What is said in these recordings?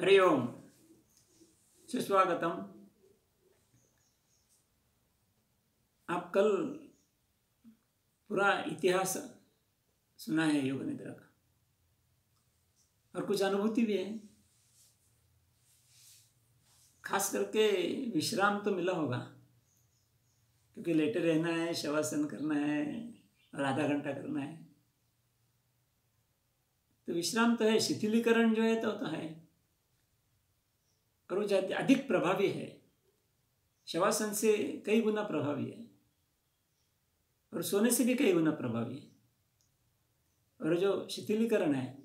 हरि ओम। सुस्वागतम। आप कल पूरा इतिहास सुना है योग निद्रा का। और कुछ अनुभूति भी है। खास करके विश्राम तो मिला होगा क्योंकि लेटे रहना है शवासन करना है और आधा घंटा करना है। तो विश्राम तो है शिथिलीकरण जो है तो, तो है। वो अधिक प्रभावी है। शवासन से कई गुना प्रभावी है। और सोने से भी कई गुना प्रभावी है। और जो शिथिलीकरण है,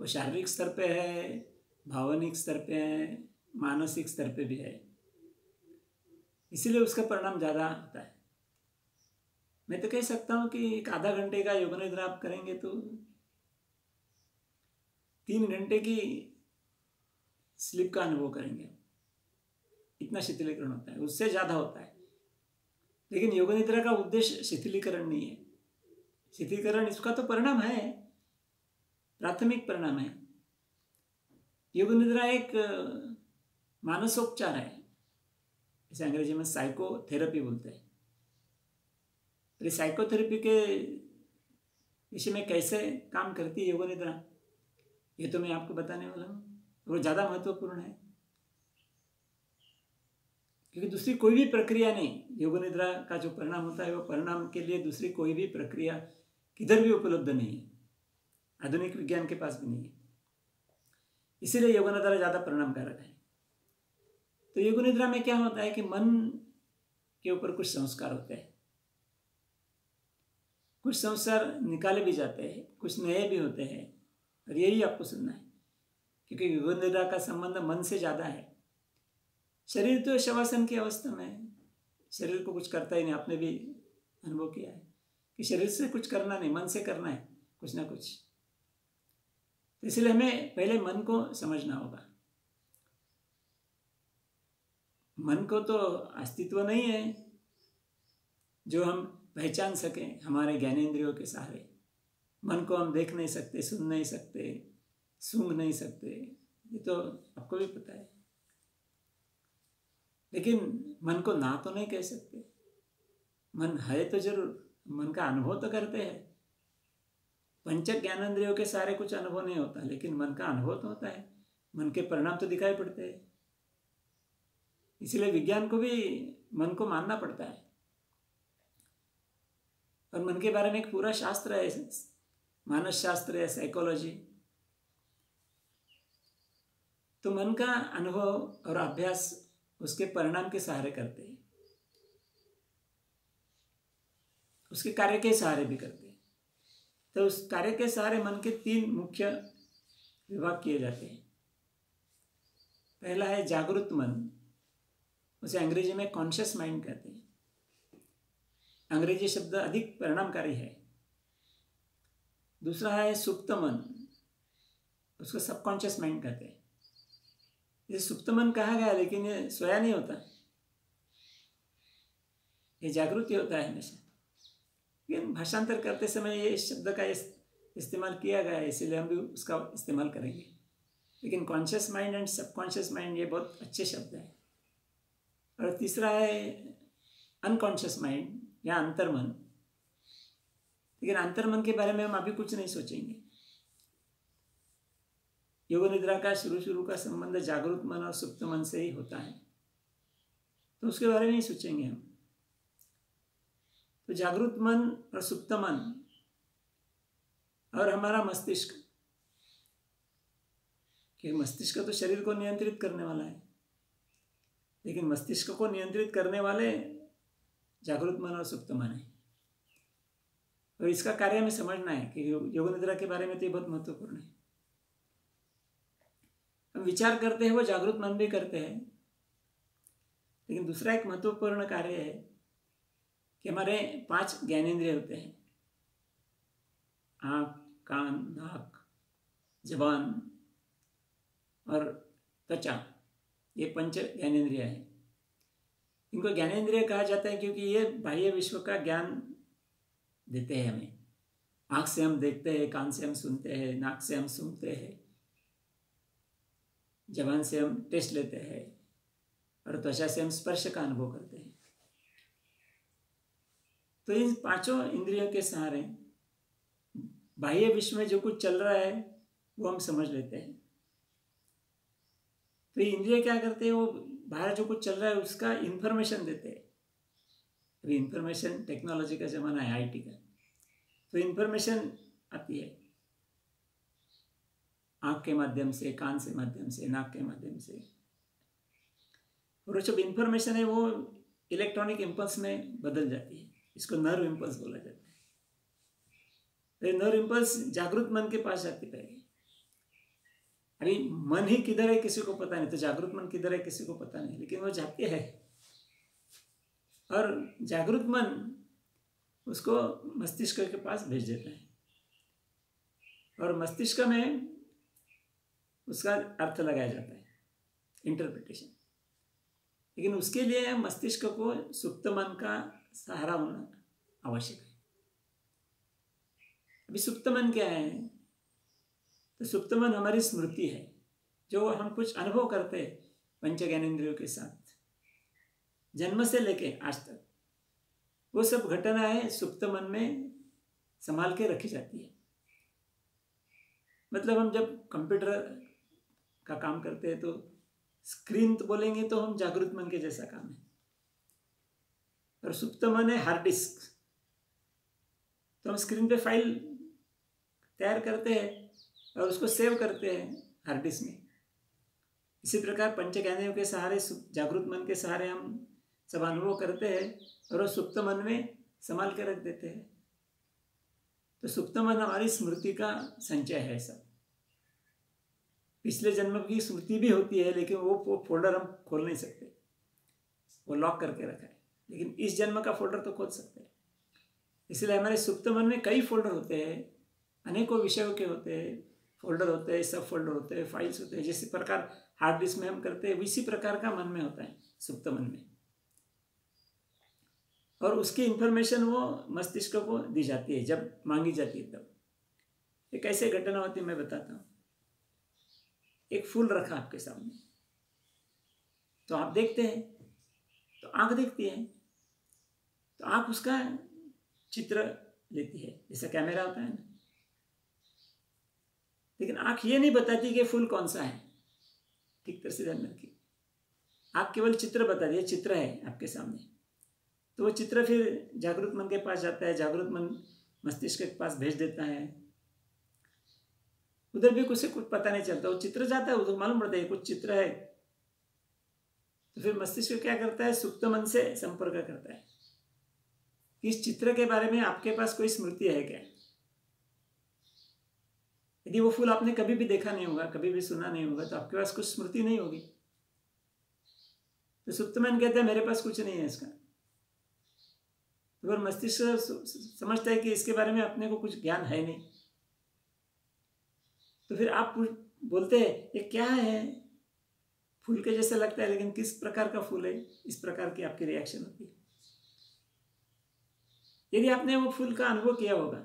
वो शारीरिक स्तर पे है, भावनिक स्तर पे है, मानसिक स्तर पे भी है। इसीलिए उसका परिणाम ज़्यादा होता है। मैं तो कह सकता हूँ कि एक आधा घंटे का योग निद्रा आप करेंगे तो तीन घंटे की स्लिप का अनुभव करेंगे। इतना शिथिलीकरण होता है, उससे ज़्यादा होता है। लेकिन योग निद्रा का उद्देश्य शिथिलीकरण नहीं है। शिथिलीकरण इसका तो परिणाम है, प्राथमिक परिणाम है। योग निद्रा एक मानसोपचार है, इसे अंग्रेज़ी में साइकोथेरेपी बोलते हैं। तो साइकोथेरेपी के विषय में कैसे काम करती है योग निद्रा ये तो मैं आपको बताने वाला हूँ। वो ज़्यादा महत्वपूर्ण है। क्योंकि दूसरी कोई भी प्रक्रिया नहीं, योग निद्रा का जो परिणाम होता है, वो परिणाम के लिए दूसरी कोई भी प्रक्रिया किधर भी उपलब्ध नहीं है। आधुनिक विज्ञान के पास भी नहीं है। इसीलिए योग निद्रा ज़्यादा परिणामकारक है। तो योग निद्रा में क्या होता है कि मन के ऊपर कुछ संस्कार होते हैं। कुछ संस्कार निकाले भी जाते हैं, कुछ नए भी होते हैं, और यही आपको सुनना है। क्योंकि योग निद्रा का संबंध मन से ज़्यादा है। शरीर तो शवासन की अवस्था में है। शरीर को कुछ करता ही नहीं, आपने भी अनुभव किया है कि शरीर से कुछ करना नहीं, मन से करना है, कुछ ना कुछ। तो इसलिए हमें पहले मन को समझना होगा। मन को तो अस्तित्व नहीं है, जो हम पहचान सकें हमारे ज्ञानेन्द्रियों के सहारे। मन को हम देख नहीं सकते, सुन नहीं सकते। सूंघ नहीं सकते। ये तो आपको भी पता है। लेकिन मन को ना तो नहीं कह सकते। मन है तो ज़रूर, मन का अनुभव तो करते हैं। पंच ज्ञानेन्द्रियों के सारे कुछ अनुभव नहीं होता, लेकिन मन का अनुभव तो होता है। मन के परिणाम तो दिखाई पड़ते हैं। इसलिए विज्ञान को भी मन को मानना पड़ता है। और मन के बारे में एक पूरा शास्त्र है मानस शास्त्र है साइकोलॉजी तो मन का अनुभव और अभ्यास उसके परिणाम के सहारे करते हैं। उसके कार्य के सहारे भी करते हैं। तो उस कार्य के सहारे मन के तीन मुख्य विभाग किए जाते हैं। पहला है जागृत मन, उसे अंग्रेज़ी में कॉन्शियस माइंड कहते हैं। अंग्रेज़ी शब्द अधिक परिणामकारी है। दूसरा है सुप्त मन, उसको सबकॉन्शियस माइंड कहते हैं। ये सुप्त मन कहा गया? लेकिन ये सोया नहीं होता। ये जागृति होता है हमेशा। लेकिन भाषांतर करते समय ये इस शब्द का इस्तेमाल किया गया है, इसीलिए हम भी उसका इस्तेमाल करेंगे। लेकिन conscious mind and subconscious mind ये बहुत अच्छे शब्द हैं। और तीसरा है अनकॉन्शियस माइंड या अंतर्मन। लेकिन अंतर्मन के बारे में हम अभी कुछ नहीं सोचेंगे। योग निद्रा का शुरू शुरू का संबंध जागरूक मन और सुप्त मन से ही होता है। तो उसके बारे में ही सोचेंगे हम। तो जागृत मन और सुप्त मन और हमारा मस्तिष्क। कि मस्तिष्क तो शरीर को नियंत्रित करने वाला है। लेकिन मस्तिष्क को नियंत्रित करने वाले जागृत मन और सुप्त मन है। और इसका कार्य हमें समझना है कि योग निद्रा के बारे में तो ये बहुत महत्वपूर्ण है। विचार करते हैं, वो जागरूक मन भी करते हैं। लेकिन दूसरा एक महत्वपूर्ण कार्य है कि हमारे पाँच ज्ञानेन्द्रिय होते हैं। आँख, कान, नाक, जबान और त्वचा, ये पंच ज्ञानेन्द्रिय है। इनको ज्ञानेन्द्रिय कहा जाता है क्योंकि ये बाह्य विश्व का ज्ञान देते हैं हमें। आँख से हम देखते हैं, कान से हम सुनते हैं, नाक से हम सुनते हैं। जबान से हम टेस्ट लेते हैं और त्वचा से हम स्पर्श का अनुभव करते हैं। तो इन पाँचों इंद्रियों के सहारे बाह्य विश्व में जो कुछ चल रहा है, वो हम समझ लेते हैं। तो इंद्रिय क्या करते हैं, वो बाहर जो कुछ चल रहा है, उसका इंफॉर्मेशन देते हैं। अभी इंफॉर्मेशन टेक्नोलॉजी का ज़माना है आईटी का। तो इंफॉर्मेशन आती है। आँख के माध्यम से, कान से माध्यम से, नाक के माध्यम से। और जब इंफॉर्मेशन है वो इलेक्ट्रॉनिक इम्पल्स में बदल जाती है। इसको नर्व इम्पल्स बोला जाता है। तो नर्व इम्पल्स जागृत मन के पास जाती रहेगी अभी मन ही किधर है किसी को पता नहीं तो जागृत मन किधर है किसी को पता नहीं, लेकिन वो जाते है। और जागृत मन उसको मस्तिष्क के पास भेज देता है। और मस्तिष्क में उसका अर्थ लगाया जाता है। इंटरप्रिटेशन लेकिन उसके लिए मस्तिष्क को सुप्त मन का सहारा होना आवश्यक है। अभी सुप्त मन क्या है? तो सुप्त मन हमारी स्मृति है, जो हम कुछ अनुभव करते हैं पंच ज्ञानेन्द्रियों के साथ। जन्म से लेके आज तक, वो सब घटनाएँ सुप्त मन में संभाल के रखी जाती है। मतलब हम जब कंप्यूटर का काम करते हैं तो स्क्रीन तो बोलेंगे तो हम जागृत मन के जैसा काम है। और सुप्त मन है हार्ड डिस्क तो हम स्क्रीन पे फ़ाइल तैयार करते हैं और उसको सेव करते हैं हार्ड डिस्क में। इसी प्रकार पंच ज्ञानियों के सहारे, जागृत मन के सहारे हम सब अनुभव करते हैं और वो सुप्त मन में संभाल के रख देते हैं। तो सुप्त मन हमारी स्मृति का संचय है सब। पिछले जन्म की स्मृति भी होती है, लेकिन वो फोल्डर हम खोल नहीं सकते। वो लॉक करके रखा है। लेकिन इस जन्म का फोल्डर तो खोल सकते हैं। इसलिए हमारे सुप्त मन में कई फोल्डर होते हैं। अनेकों विषयों के होते हैं। फोल्डर होते हैं, सब फोल्डर होते हैं, फाइल्स होते हैं। जिस प्रकार हार्ड डिस्क में हम करते हैं इसी प्रकार का मन में होता है सुप्त मन में। और उसकी इंफॉर्मेशन वो मस्तिष्क को दी जाती है, जब मांगी जाती है तब। ये कैसे घटना होती है, मैं बताता हूँ। एक फूल रखा आपके सामने। तो आप देखते हैं तो आँख देखती है तो आँख उसका चित्र लेती है, जैसा कैमरा होता है ना। लेकिन आँख ये नहीं बताती कि फूल कौन सा है, ठीक तरह से ध्यान रखिए। आप केवल चित्र बता दिए चित्र है आपके सामने। तो वो चित्र फिर जागरूक मन के पास जाता है, जागरूक मन मस्तिष्क के पास भेज देता है। उधर भी कुछ कुछ पता नहीं चलता। वो चित्र जाता है उधर मालूम पड़ता है कुछ चित्र है। तो फिर मस्तिष्क क्या करता है? सुप्त मन से संपर्क करता है। इस चित्र के बारे में आपके पास कोई स्मृति है क्या? यदि वो फूल आपने कभी भी देखा नहीं होगा, कभी भी सुना नहीं होगा तो आपके पास कुछ स्मृति नहीं होगी। तो सुप्त मन कहता है, मेरे पास कुछ नहीं है इसका। तो मस्तिष्क समझता है कि इसके बारे में अपने को कुछ ज्ञान है नहीं। तो फिर आप बोलते हैं, ये क्या है? फूल के जैसा लगता है, लेकिन किस प्रकार का फूल है, इस प्रकार की आपकी रिएक्शन होती है। यदि आपने वो फूल का अनुभव किया होगा,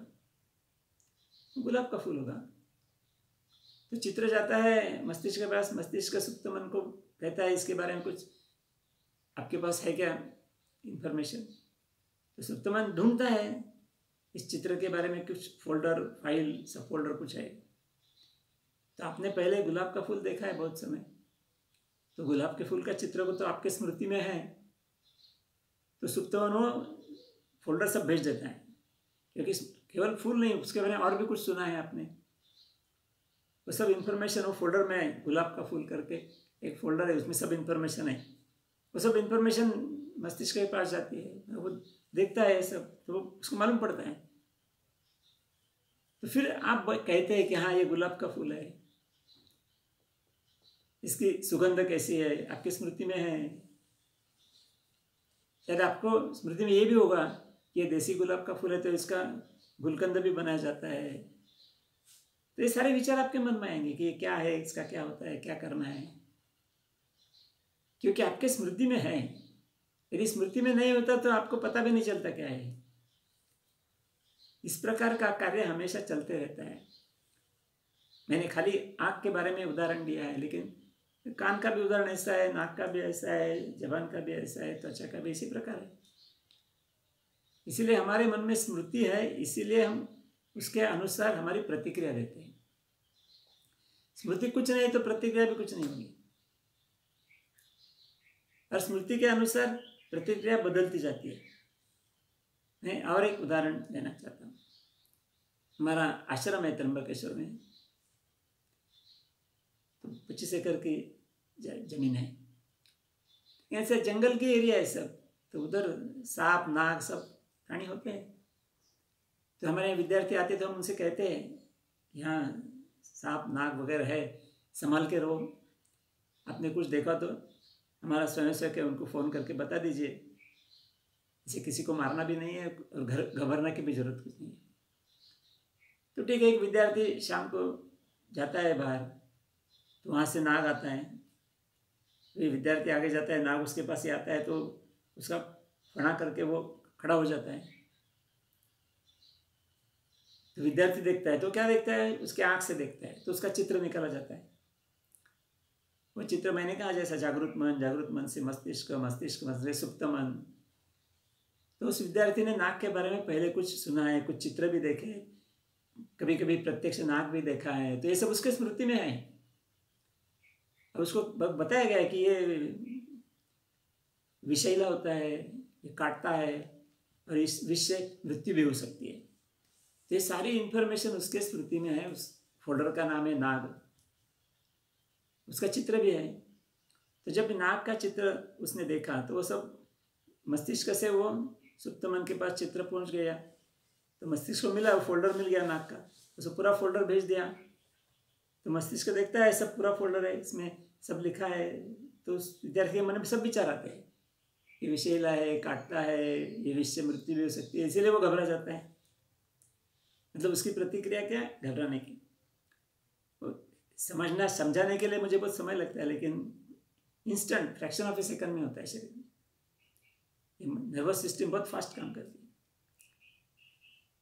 गुलाब का फूल होगा तो चित्र जाता है, मस्तिष्क के पास, मस्तिष्क सुप्त मन को कहता है, इसके बारे में कुछ आपके पास है क्या इंफॉर्मेशन तो सुप्त मन ढूंढता है, इस चित्र के बारे में कुछ फोल्डर फ़ाइल सब फोल्डर कुछ है। तो आपने पहले गुलाब का फूल देखा है बहुत समय। तो गुलाब के फूल का चित्र को तो आपके स्मृति में है। तो सुप्तवन फोल्डर सब भेज देता है, क्योंकि केवल फूल नहीं, उसके बारे में और भी कुछ सुना है आपने। वो सब इन्फॉर्मेशन वो फोल्डर में है, गुलाब का फूल करके एक फोल्डर है, उसमें सब इन्फॉर्मेशन है। वो सब इन्फॉर्मेशन मस्तिष्क के पास जाती है वो देखता है सब तो उसको मालूम पड़ता है। तो फिर आप कहते हैं कि हाँ ये गुलाब का फूल है। इसकी सुगंध कैसी है? आपकी स्मृति में है। शायद आपको स्मृति में ये भी होगा कि ये देसी गुलाब का फूल है तो इसका गुलकंद भी बनाया जाता है। तो ये सारे विचार आपके मन में आएँगे कि ये क्या है, इसका क्या होता है, क्या करना है। क्योंकि आपके स्मृति में है। यदि स्मृति में नहीं होता तो आपको पता भी नहीं चलता क्या है। इस प्रकार का कार्य हमेशा चलते रहता है। मैंने खाली आँख के बारे में उदाहरण दिया है, लेकिन कान का भी उदाहरण ऐसा है, नाक का भी ऐसा है, जबान का भी ऐसा है, त्वचा का भी इसी प्रकार है। इसीलिए हमारे मन में स्मृति है, इसीलिए हम उसके अनुसार हमारी प्रतिक्रिया देते हैं। स्मृति कुछ नहीं तो प्रतिक्रिया भी कुछ नहीं होगी। और स्मृति के अनुसार प्रतिक्रिया बदलती जाती है। मैं और एक उदाहरण देना चाहता हूँ। हमारा आश्रम है त्र्यंबकेश्वर में। तो पच्चीस एकड़ की ज़मीन है। ऐसे जंगल की एरिया है सब। तो उधर सांप, नाग सब प्राणी होते हैं। तो हमारे विद्यार्थी आते तो हम उनसे कहते हैं यहाँ सांप, नाग वगैरह है, संभाल के रहो। आपने कुछ देखा तो हमारा स्वयं सेवक है, उनको फ़ोन करके बता दीजिए। इसे किसी को मारना भी नहीं है और घर, घबरने की भी ज़रूरत कुछ नहीं है। तो ठीक है, एक विद्यार्थी शाम को जाता है बाहर। तो वहाँ से नाग आता है। तो ये विद्यार्थी आगे जाता है नाग उसके पास ही आता है तो उसका फना करके वो खड़ा हो जाता है। तो विद्यार्थी देखता है तो क्या देखता है? उसके आँख से देखता है तो उसका चित्र निकाला जाता है। वो चित्र मैंने कहा जैसा, जागरूक मन जागरूक मन से मस्तिष्क मस्तिष्क मन सुप्त मन। तो उस विद्यार्थी ने नाक के बारे में पहले कुछ सुना है, कुछ चित्र भी देखे कभी कभी प्रत्यक्ष नाक भी देखा है तो ये सब उसके स्मृति में है। उसको बताया गया है कि ये विषैला होता है, ये काटता है और इस विष से मृत्यु भी हो सकती है। तो ये सारी इन्फॉर्मेशन उसके स्मृति में है, उस फोल्डर का नाम है नाग। उसका चित्र भी है। तो जब नाग का चित्र उसने देखा तो वो सब मस्तिष्क से वो सुप्त मन के पास चित्र पहुँच गया। तो मस्तिष्क को मिला, वो फोल्डर मिल गया नाक का। उसको पूरा फोल्डर भेज दिया। तो मस्तिष्क देखता है, सब पूरा फोल्डर है, इसमें सब लिखा है तो विद्यार्थी के मन में सब विचार आते हैं। ये विषेला है, काटता है, ये विषय मृत्यु भी हो सकती है, इसीलिए वो घबरा जाता है। मतलब उसकी प्रतिक्रिया क्या? है घबराने की। समझना, समझाने के लिए मुझे बहुत समय लगता है, लेकिन instant fraction of a second में होता है शरीर में। नर्वस सिस्टम बहुत फास्ट काम करती है।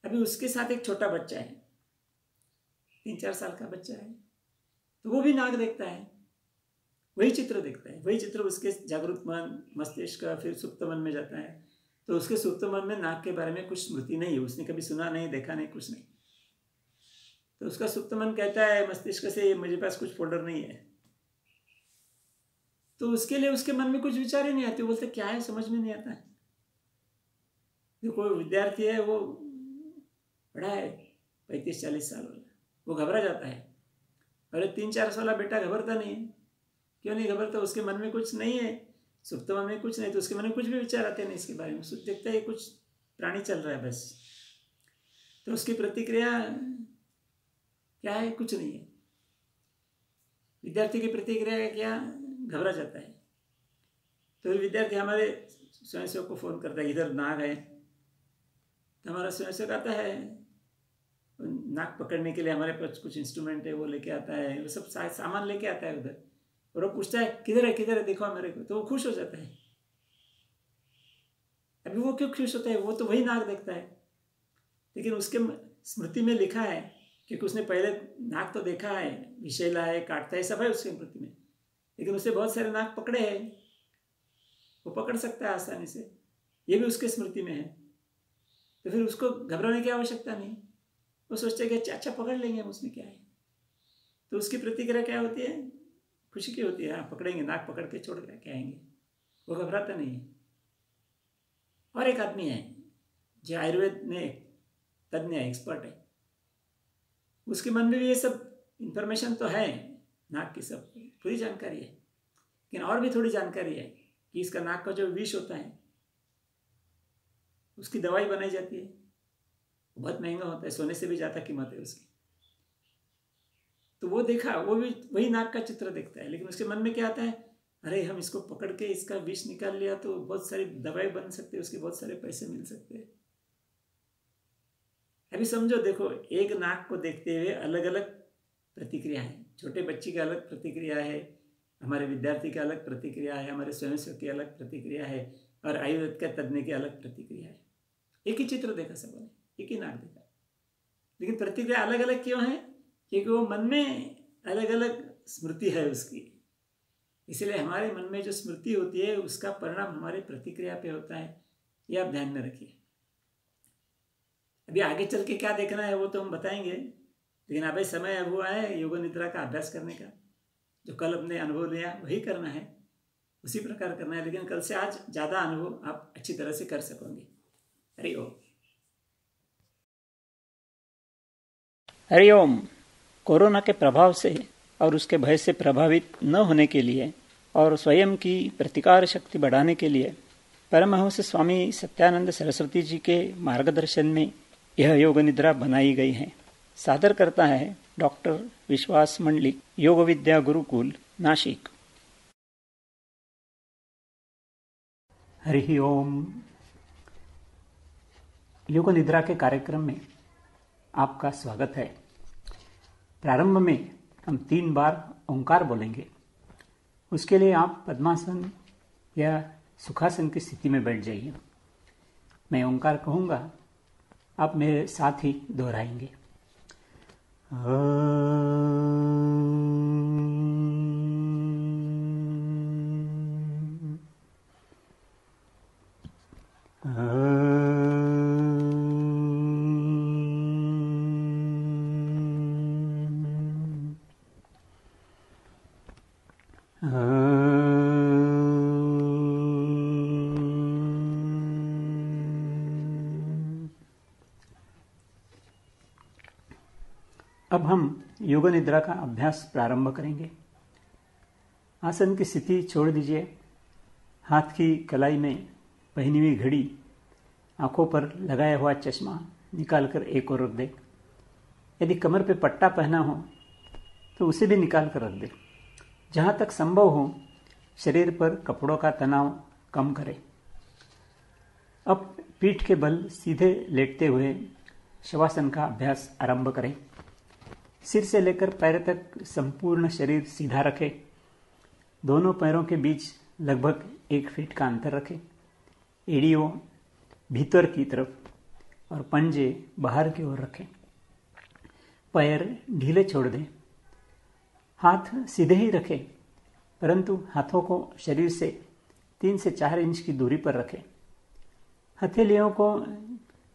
अभी उसके साथ एक छोटा बच्चा है, तीन चार साल का बच्चा है तो वो भी नाक देखता है। वही चित्र देखता है। वही चित्र उसके जागरूक मन, मस्तिष्क फिर सुप्त मन में जाता है। तो उसके सुप्त मन में नाक के बारे में कुछ स्मृति नहीं है। उसने कभी सुना नहीं, देखा नहीं, कुछ नहीं। तो उसका सुप्त मन कहता है, मस्तिष्क से मेरे पास कुछ फोल्डर नहीं है। तो उसके लिए उसके मन में कुछ विचार ही नहीं आते। बोलते, क्या है? समझ में नहीं आता है। जो कोई विद्यार्थी है, वो बड़ा है, पैंतीस चालीस साल वाला। वो घबरा जाता है। अरे तीन चार साल बेटा घबरता नहीं है। क्यों नहीं घबरता उसके मन में कुछ नहीं है। सुप्त मन में कुछ नहीं तो उसके मन में कुछ भी विचार आते नहीं इसके बारे में। देखता है कुछ प्राणी चल रहा है बस। तो उसकी प्रतिक्रिया क्या है? कुछ नहीं है। विद्यार्थी की प्रतिक्रिया क्या? घबरा जाता है। तो विद्यार्थी हमारे स्वयंसेवक को फ़ोन करता है, इधर नाग है। तो हमारा स्वयंसेवक आता है, नाक पकड़ने के लिए हमारे पास कुछ इंस्ट्रूमेंट है, वो लेके आता है, वो सब सामान लेके आता है उधर। और वो पूछता है, किधर है किधर है? देखो मेरे को तो वो खुश हो जाता है। अभी वो क्यों खुश होता है? वो तो वही नाक देखता है। लेकिन उसके स्मृति में लिखा है, क्योंकि उसने पहले नाक तो देखा है विषैला है काटता है, सब है उसके प्रति में। लेकिन उसने बहुत सारे नाक पकड़े हैं। वो पकड़ सकता है आसानी से। ये भी उसके स्मृति में है। तो फिर उसको घबराने की आवश्यकता नहीं। वो सोचते हैं कि अच्छा अच्छा पकड़ लेंगे हम, उसमें क्या है? तो उसकी प्रतिक्रिया क्या होती है? खुशी की होती है हाँ पकड़ेंगे, नाक पकड़ के छोड़ के आएँगे। वो घबराता नहीं है। और एक आदमी है, जो आयुर्वेद में तज्ञ है एक्सपर्ट है। उसके मन में भी ये सब इंफॉर्मेशन तो है, नाक की सब, पूरी जानकारी है। लेकिन और भी थोड़ी जानकारी है कि इसका नाक का जो विष होता है, उसकी दवाई बनाई जाती है। बहुत महँगा होता है, सोने से भी ज़्यादा कीमत है उसकी। तो वो देखा, वो भी वही नाक का चित्र देखता है। लेकिन उसके मन में क्या आता है? अरे, हम इसको पकड़ के इसका विष निकाल लिया तो बहुत सारी दवाई बन सकती उसके बहुत सारे पैसे मिल सकते हैं। अभी समझो, देखो, एक नाक को देखते हुए अलग अलग प्रतिक्रिया है। छोटे बच्चे की अलग प्रतिक्रिया है, हमारे विद्यार्थी की अलग प्रतिक्रिया है, हमारे स्वयंसेवक की अलग प्रतिक्रिया है, और आयुर्वेद के तज्ञ की अलग प्रतिक्रिया है। एक ही चित्र देखा सबने एक ही नाक देखा। लेकिन प्रतिक्रिया अलग अलग क्यों है? क्योंकि वो मन में अलग अलग स्मृति है उसकी। इसलिए हमारे मन में जो स्मृति होती है, उसका परिणाम हमारे प्रतिक्रिया पे होता है, ये आप ध्यान में रखिए। अभी आगे चल के क्या देखना है, वो तो हम बताएँगे। लेकिन अभी समय अब हुआ है योग निद्रा का अभ्यास करने का। जो कल अपने अनुभव लिया, वही करना है। उसी प्रकार करना है, लेकिन कल से आज ज़्यादा अनुभव आप अच्छी तरह से कर सकोगे। हरिओम हरिओम कोरोना के प्रभाव से और उसके भय से प्रभावित न होने के लिए और स्वयं की प्रतिकार शक्ति बढ़ाने के लिए परमहंस स्वामी सत्यानंद सरस्वती जी के मार्गदर्शन में यह योग निद्रा बनाई गई है। सादर करता है डॉक्टर विश्वास मंडलिक योग विद्या गुरुकुल, नाशिक। हरि ओम। योग निद्रा के कार्यक्रम में आपका स्वागत है। प्रारंभ में हम तीन बार ओंकार बोलेंगे। उसके लिए आप पद्मासन या सुखासन की स्थिति में बैठ जाइए। मैं ओंकार कहूँगा, आप मेरे साथ ही दोहराएँगे। अब हम योग निद्रा का अभ्यास प्रारंभ करेंगे। आसन की स्थिति छोड़ दीजिए। हाथ की कलाई में पहनी हुई घड़ी आँखों पर लगाया हुआ चश्मा निकालकर एक और रख दे। यदि कमर पे पट्टा पहना हो तो उसे भी निकाल कर रख दे। जहाँ तक संभव हो, शरीर पर कपड़ों का तनाव कम करे। अब पीठ के बल सीधे लेटते हुए शवासन का अभ्यास आरंभ करें। सिर से लेकर पैर तक संपूर्ण शरीर सीधा रखें। दोनों पैरों के बीच लगभग एक फीट का अंतर रखें। एड़ियों भीतर की तरफ़ और पंजे बाहर की ओर रखें। पैर ढीले छोड़ दें। हाथ सीधे ही रखें, परंतु हाथों को शरीर से तीन से चार इंच की दूरी पर रखें। हथेलियों को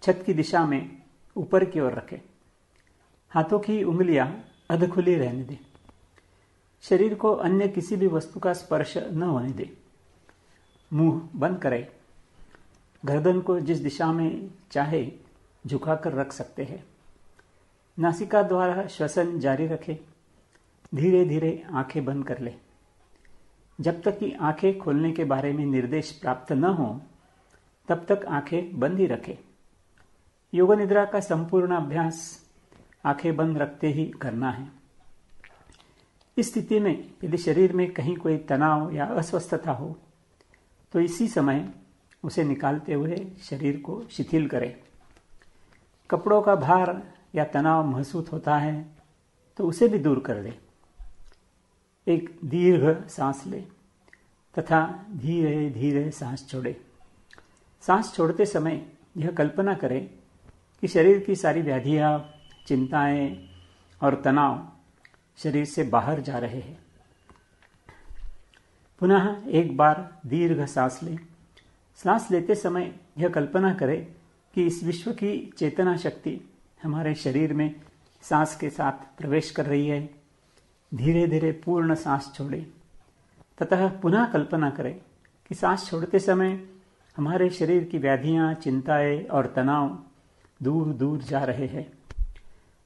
छत की दिशा में ऊपर की ओर रखें। हाथों की उंगलियाँ अध खुली रहने दें। शरीर को अन्य किसी भी वस्तु का स्पर्श न होने दें। मुँह बंद करें। गर्दन को जिस दिशा में चाहे झुकाकर रख सकते हैं। नासिका द्वारा श्वसन जारी रखें। धीरे धीरे आँखें बंद कर ले। जब तक कि आँखें खोलने के बारे में निर्देश प्राप्त न हो, तब तक आँखें बंद ही रखें। योग निद्रा का संपूर्ण अभ्यास आँखें बंद रखते ही करना है। इस स्थिति में यदि शरीर में कहीं कोई तनाव या अस्वस्थता हो तो इसी समय उसे निकालते हुए शरीर को शिथिल करें। कपड़ों का भार या तनाव महसूस होता है तो उसे भी दूर कर दे। एक दीर्घ सांस ले तथा धीरे धीरे सांस छोड़े। सांस छोड़ते समय यह कल्पना करें कि शरीर की सारी व्याधियाँ चिंताएँ और तनाव शरीर से बाहर जा रहे हैं। पुनः एक बार दीर्घ सांस लें। सांस लेते समय यह कल्पना करें कि इस विश्व की चेतना शक्ति हमारे शरीर में सांस के साथ प्रवेश कर रही है। धीरे धीरे पूर्ण सांस छोड़े। ततः पुनः कल्पना करें कि सांस छोड़ते समय हमारे शरीर की व्याधियाँ, चिंताएँ और तनाव दूर दूर जा रहे हैं।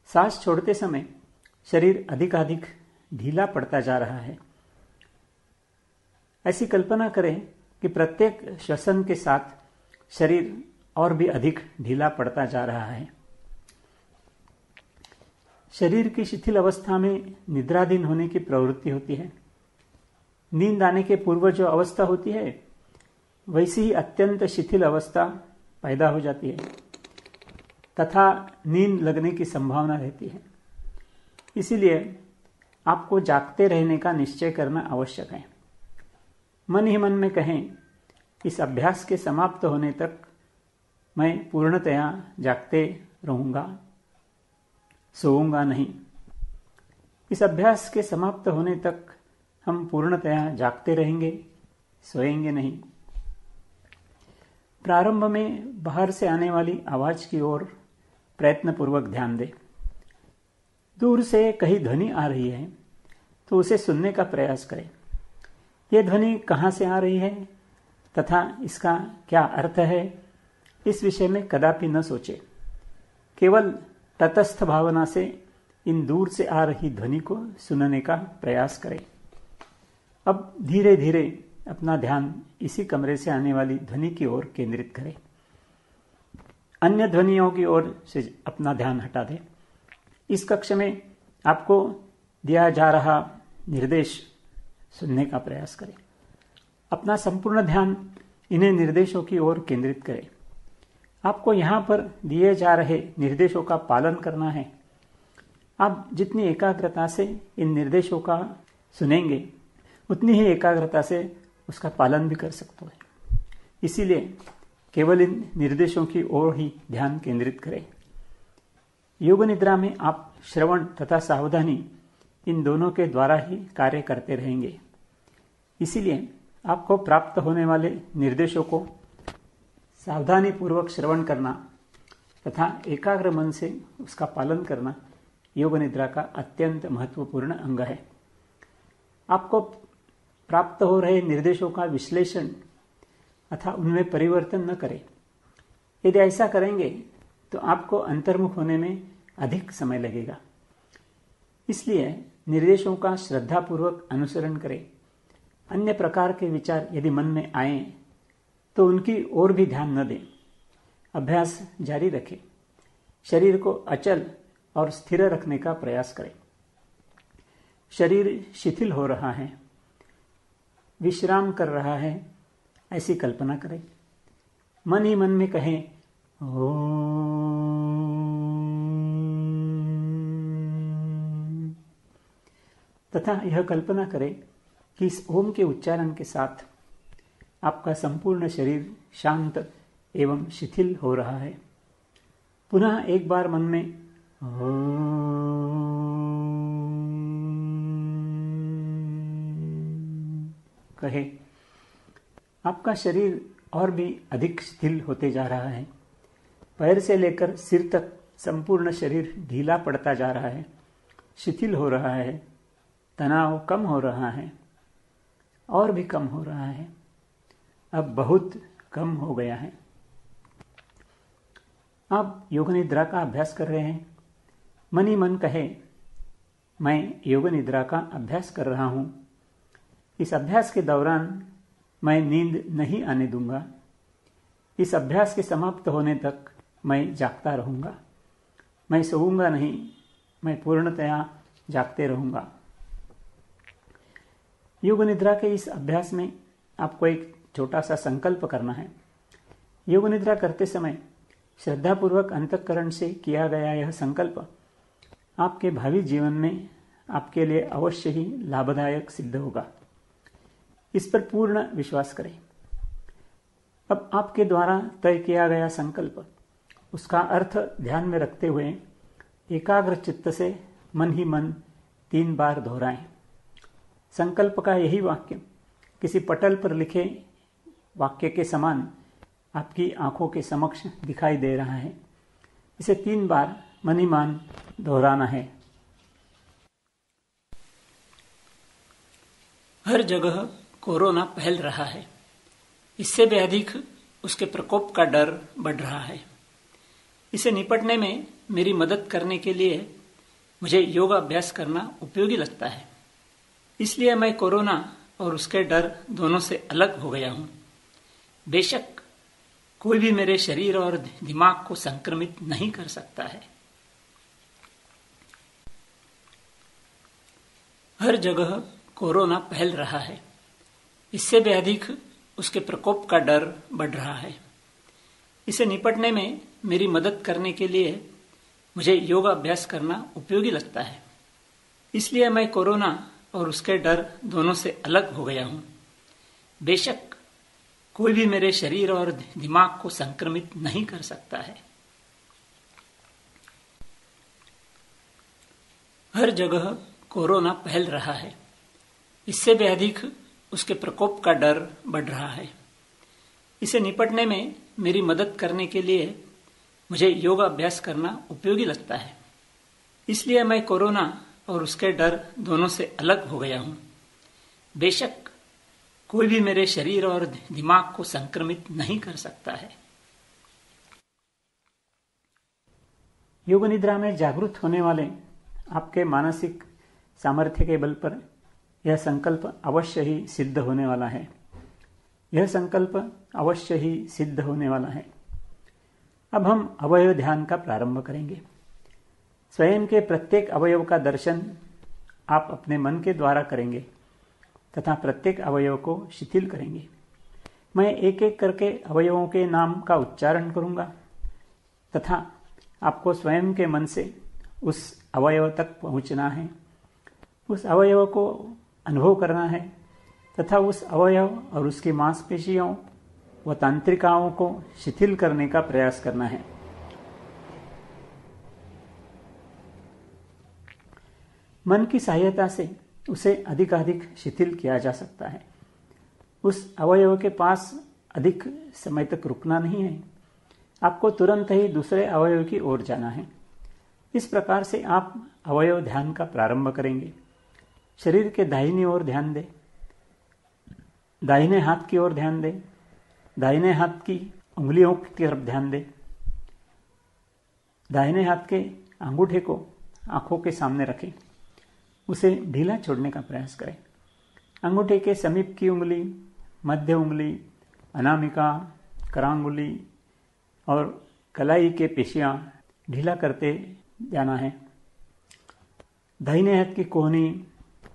सांस छोड़ते समय शरीर अधिकाधिक ढीला पड़ता जा रहा है। ऐसी कल्पना करें कि प्रत्येक श्वसन के साथ शरीर और भी अधिक ढीला पड़ता जा रहा है। शरीर की शिथिल अवस्था में निद्राधीन होने की प्रवृत्ति होती है। नींद आने के पूर्व जो अवस्था होती है, वैसी ही अत्यंत शिथिल अवस्था पैदा हो जाती है। तथा नींद लगने की संभावना रहती है। इसीलिए आपको जागते रहने का निश्चय करना आवश्यक है। मन ही मन में कहें, इस अभ्यास के समाप्त होने तक मैं पूर्णतया जागते रहूँगा, सोऊँगा नहीं। इस अभ्यास के समाप्त होने तक हम पूर्णतया जागते रहेंगे, सोएँगे नहीं। प्रारंभ में बाहर से आने वाली आवाज़ की ओर प्रयत्नपूर्वक ध्यान दें। दूर से कहीं ध्वनि आ रही है तो उसे सुनने का प्रयास करें। यह ध्वनि कहाँ से आ रही है? तथा इसका क्या अर्थ है? इस विषय में कदापि न सोचे। केवल तटस्थ भावना से इन दूर से आ रही ध्वनि को सुनने का प्रयास करें। अब धीरे धीरे अपना ध्यान इसी कमरे से आने वाली ध्वनि की ओर केंद्रित करें। अन्य ध्वनियों की ओर से अपना ध्यान हटा दें। इस कक्ष में आपको दिया जा रहा निर्देश सुनने का प्रयास करें। अपना संपूर्ण ध्यान इन्हें निर्देशों की ओर केंद्रित करें। आपको यहाँ पर दिए जा रहे निर्देशों का पालन करना है। आप जितनी एकाग्रता से इन निर्देशों का सुनेंगे, उतनी ही एकाग्रता से उसका पालन भी कर सकते हैं। इसीलिए केवल इन निर्देशों की ओर ही ध्यान केंद्रित करें। योग निद्रा में आप श्रवण तथा सावधानी इन दोनों के द्वारा ही कार्य करते रहेंगे। इसीलिए आपको प्राप्त होने वाले निर्देशों को सावधानी पूर्वक श्रवण करना तथा एकाग्र मन से उसका पालन करना योग निद्रा का अत्यंत महत्वपूर्ण अंग है। आपको प्राप्त हो रहे निर्देशों का विश्लेषण अथा उनमें परिवर्तन न करें। यदि ऐसा करेंगे तो आपको अंतर्मुख होने में अधिक समय लगेगा। इसलिए निर्देशों का श्रद्धापूर्वक अनुसरण करें। अन्य प्रकार के विचार यदि मन में आए तो उनकी ओर भी ध्यान न दें। अभ्यास जारी रखें। शरीर को अचल और स्थिर रखने का प्रयास करें। शरीर शिथिल हो रहा है, विश्राम कर रहा है ऐसी कल्पना करें। मन ही मन में कहें ओ तथा यह कल्पना करें कि इस ओम के उच्चारण के साथ आपका संपूर्ण शरीर शांत एवं शिथिल हो रहा है। पुनः एक बार मन में कहे आपका शरीर और भी अधिक शिथिल होते जा रहा है। पैर से लेकर सिर तक संपूर्ण शरीर ढीला पड़ता जा रहा है। शिथिल हो रहा है। तनाव कम हो रहा है। और भी कम हो रहा है। अब बहुत कम हो गया है। आप योग निद्रा का अभ्यास कर रहे हैं। मन मन कहे, मैं योग निद्रा का अभ्यास कर रहा हूँ। इस अभ्यास के दौरान मैं नींद नहीं आने दूँगा। इस अभ्यास के समाप्त होने तक मैं जागता रहूँगा। मैं सोऊँगा नहीं, मैं पूर्णतया जागते रहूँगा। योग निद्रा के इस अभ्यास में आपको एक छोटा सा संकल्प करना है। योग निद्रा करते समय श्रद्धापूर्वक अंतकरण से किया गया यह संकल्प आपके भावी जीवन में आपके लिए अवश्य ही लाभदायक सिद्ध होगा। इस पर पूर्ण विश्वास करें। अब आपके द्वारा तय किया गया संकल्प, उसका अर्थ ध्यान में रखते हुए एकाग्र चित्त से मन ही मन तीन बार दोहराएँ। संकल्प का यही वाक्य, किसी पटल पर लिखे वाक्य के समान आपकी आँखों के समक्ष दिखाई दे रहा है। इसे तीन बार मनीमान दोहराना है। हर जगह कोरोना फैल रहा है। इससे भी अधिक उसके प्रकोप का डर बढ़ रहा है। इसे निपटने में मेरी मदद करने के लिए मुझे योग अभ्यास करना उपयोगी लगता है। इसलिए मैं कोरोना और उसके डर दोनों से अलग हो गया हूँ। बेशक कोई भी मेरे शरीर और दिमाग को संक्रमित नहीं कर सकता है। हर जगह कोरोना फैल रहा है। इससे भी अधिक उसके प्रकोप का डर बढ़ रहा है। इसे निपटने में मेरी मदद करने के लिए मुझे योग अभ्यास करना उपयोगी लगता है। इसलिए मैं कोरोना और उसके डर दोनों से अलग हो गया हूँ। बेशक कोई भी मेरे शरीर और दिमाग को संक्रमित नहीं कर सकता है। हर जगह कोरोना फैल रहा है। इससे भी अधिक उसके प्रकोप का डर बढ़ रहा है। इसे निपटने में मेरी मदद करने के लिए मुझे योग अभ्यास करना उपयोगी लगता है। इसलिए मैं कोरोना और उसके डर दोनों से अलग हो गया हूँ। बेशक कोई भी मेरे शरीर और दिमाग को संक्रमित नहीं कर सकता है। योग निद्रा में जागृत होने वाले आपके मानसिक सामर्थ्य के बल पर यह संकल्प अवश्य ही सिद्ध होने वाला है। यह संकल्प अवश्य ही सिद्ध होने वाला है। अब हम अवयव ध्यान का प्रारंभ करेंगे। स्वयं के प्रत्येक अवयव का दर्शन आप अपने मन के द्वारा करेंगे तथा प्रत्येक अवयव को शिथिल करेंगे। मैं एक एक करके अवयवों के नाम का उच्चारण करूँगा तथा आपको स्वयं के मन से उस अवयव तक पहुँचना है। उस अवयव को अनुभव करना है, तथा उस अवयव और उसकी मांसपेशियों व तांत्रिकाओं को शिथिल करने का प्रयास करना है। मन की सहायता से उसे अधिकाधिक शिथिल किया जा सकता है। उस अवयव के पास अधिक समय तक रुकना नहीं है। आपको तुरंत ही दूसरे अवयव की ओर जाना है। इस प्रकार से आप अवयव ध्यान का प्रारंभ करेंगे। शरीर के दाहिनी ओर ध्यान दें। दाहिने हाथ की ओर ध्यान दें। दाहिने हाथ की उंगलियों की तरफ़ ध्यान दें। दाहिने हाथ के अंगूठे को आँखों के सामने रखें। उसे ढीला छोड़ने का प्रयास करें। अंगूठे के समीप की उंगली, मध्य उंगली, अनामिका, करांगुली और कलाई के पेशियाँ ढीला करते जाना है। दाहिने हाथ की कोहनी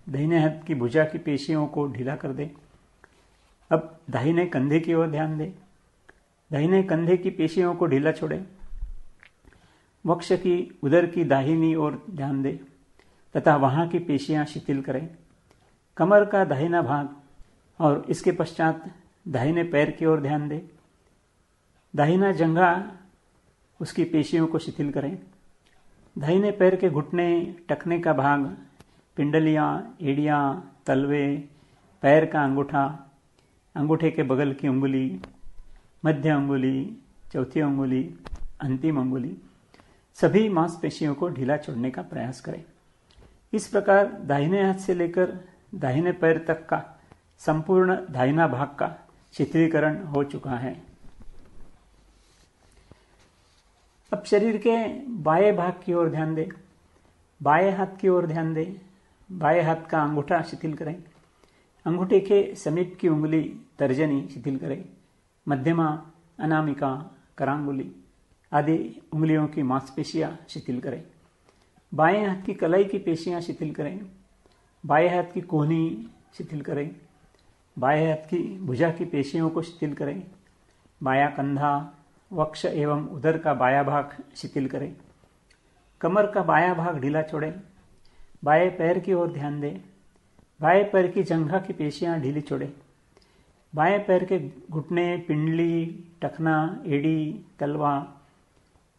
दाहिने हाथ की भुजा की पेशियों को ढीला कर दे। अब दाहिने कंधे की ओर ध्यान दे। दाहिने कंधे की पेशियों को ढीला छोड़े। वक्ष की उदर की दाहिनी ओर ध्यान दे, तथा वहाँ की पेशियाँ शिथिल करें। कमर का दाहिना भाग और इसके पश्चात दाहिने पैर की ओर ध्यान दे। दाहिना जंगा उसकी पेशियों को शिथिल करें। दाहिने पैर के घुटने, टखने का भाग पिंडलियाँ, एड़ियाँ, तलवे, पैर का अंगूठा, अंगूठे के बगल की उंगली, मध्य अंगुली चौथी अंगुली अंतिम अंगुली सभी मांसपेशियों को ढीला छोड़ने का प्रयास करें। इस प्रकार दाहिने हाथ से लेकर दाहिने पैर तक का संपूर्ण दाहिना भाग का शिथिलीकरण हो चुका है। अब शरीर के बाएँ भाग की ओर ध्यान दें। बाएँ हाथ की ओर ध्यान दें। बाएँ हाथ का अंगूठा शिथिल करें। अंगूठे के समीप की उंगली तर्जनी शिथिल करें। मध्यमा अनामिका करांगुली आदि उंगलियों की मांसपेशियाँ शिथिल करें। बाएँ हाथ की कलाई की पेशियाँ शिथिल करें। बाएँ हाथ की कोहनी शिथिल करें। बाएँ हाथ की भुजा की पेशियों को शिथिल करें। बाया कंधा, वक्ष एवं उदर का बाया भाग शिथिल करें। कमर का बाया भाग ढीला छोड़ें। बाएँ पैर की ओर ध्यान दें। बाएँ पैर की जंघा की पेशियाँ ढीली छोड़ें। बाएँ पैर के घुटने, पिंडली, टखना, एड़ी, तलवा,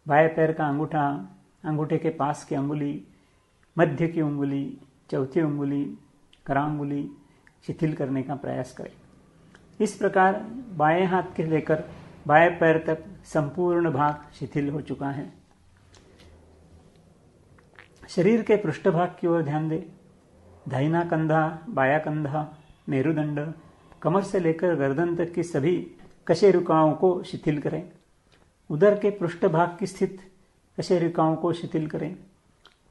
बाएँ पैर का अंगूठा, अंगूठे के पास की अंगुली, मध्य की उंगली, चौथी उंगली, करांगुली शिथिल करने का प्रयास करें। इस प्रकार बाएँ हाथ के लेकर बाएँ पैर तक संपूर्ण भाग शिथिल हो चुका है। शरीर के पृष्ठभाग की ओर ध्यान दे। दाहिना कंधा बाया कंधा मेरुदंड, कमर से लेकर गर्दन तक की सभी कशेरुकाओं को शिथिल करें। उदर के पृष्ठभाग की स्थित कशेरुकाओं को शिथिल करें।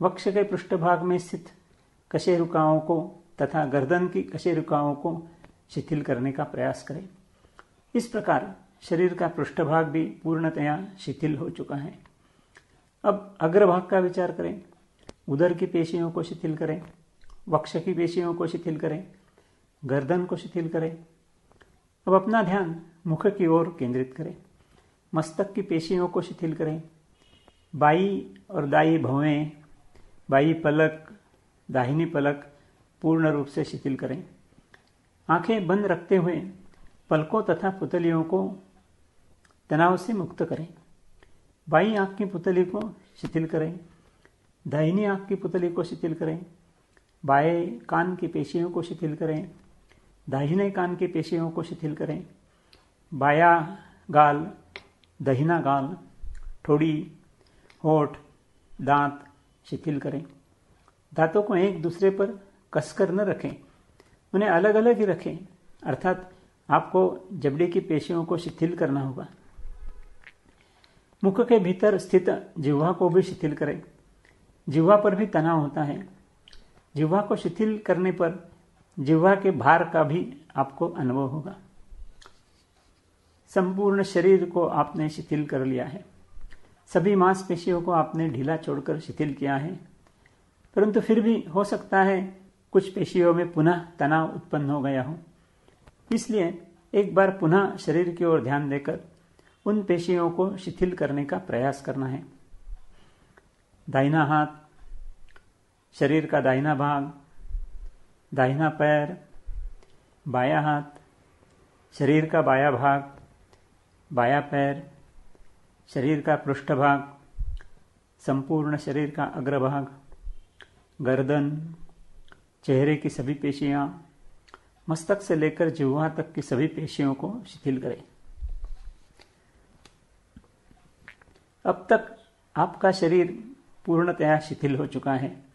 वक्ष के पृष्ठभाग में स्थित कशेरुकाओं को तथा गर्दन की कशेरुकाओं को शिथिल करने का प्रयास करें। इस प्रकार शरीर का पृष्ठभाग भी पूर्णतया शिथिल हो चुका है। अब अग्रभाग का विचार करें। उदर की पेशियों को शिथिल करें, वक्ष की पेशियों को शिथिल करें, गर्दन को शिथिल करें। अब अपना ध्यान मुख की ओर केंद्रित करें, मस्तक की पेशियों को शिथिल करें। बाई और दाई भवें, बाई पलक, दाहिनी पलक पूर्ण रूप से शिथिल करें। आँखें बंद रखते हुए पलकों तथा पुतलियों को तनाव से मुक्त करें। बाई आँख की पुतली को शिथिल करें। दाहिनी आँख की पुतली को शिथिल करें, बाएँ कान की पेशियों को शिथिल करें, दाहिने कान की पेशियों को शिथिल करें, बाया गाल, दहिना गाल, ठोड़ी, होठ, दांत शिथिल करें। दांतों को एक दूसरे पर कसकर न रखें, उन्हें अलग अलग ही रखें, अर्थात आपको जबड़े की पेशियों को शिथिल करना होगा। मुख के भीतर स्थित जिह्वा को भी शिथिल करें। जिह्वा पर भी तनाव होता है। जिह्वा को शिथिल करने पर जिह्वा के भार का भी आपको अनुभव होगा। संपूर्ण शरीर को आपने शिथिल कर लिया है। सभी मांसपेशियों को आपने ढीला छोड़कर शिथिल किया है। परंतु फिर भी हो सकता है कुछ पेशियों में पुनः तनाव उत्पन्न हो गया हो। इसलिए एक बार पुनः शरीर की ओर ध्यान देकर उन पेशियों को शिथिल करने का प्रयास करना है। दाहिना हाथ शरीर का दाहिना भाग, दाहिना पैर, बाया हाथ, शरीर का बाया भाग, बाया पैर, शरीर का पृष्ठभाग, संपूर्ण शरीर का अग्रभाग, गर्दन, चेहरे की सभी पेशियाँ, मस्तक से लेकर जिह्वा तक की सभी पेशियों को शिथिल करें। अब तक आपका शरीर पूर्णतया शिथिल हो चुका है।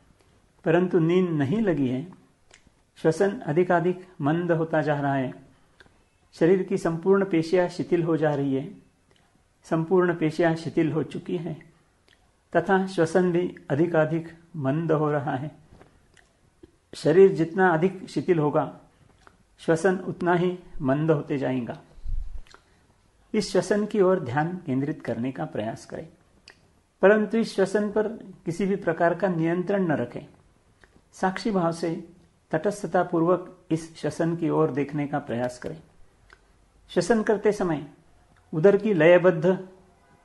परंतु नींद नहीं लगी है। श्वसन अधिकाधिक मंद होता जा रहा है। शरीर की संपूर्ण पेशियाँ शिथिल हो जा रही है। संपूर्ण पेशियाँ शिथिल हो चुकी हैं। तथा श्वसन भी अधिकाधिक मंद हो रहा है। शरीर जितना अधिक शिथिल होगा, श्वसन उतना ही मंद होते जाएगा। इस श्वसन की ओर ध्यान केंद्रित करने का प्रयास करें। परंतु इस श्वसन पर किसी भी प्रकार का नियंत्रण न रखें। साक्षी भाव से तटस्थता पूर्वक इस श्वसन की ओर देखने का प्रयास करें। श्वसन करते समय उधर की लयबद्ध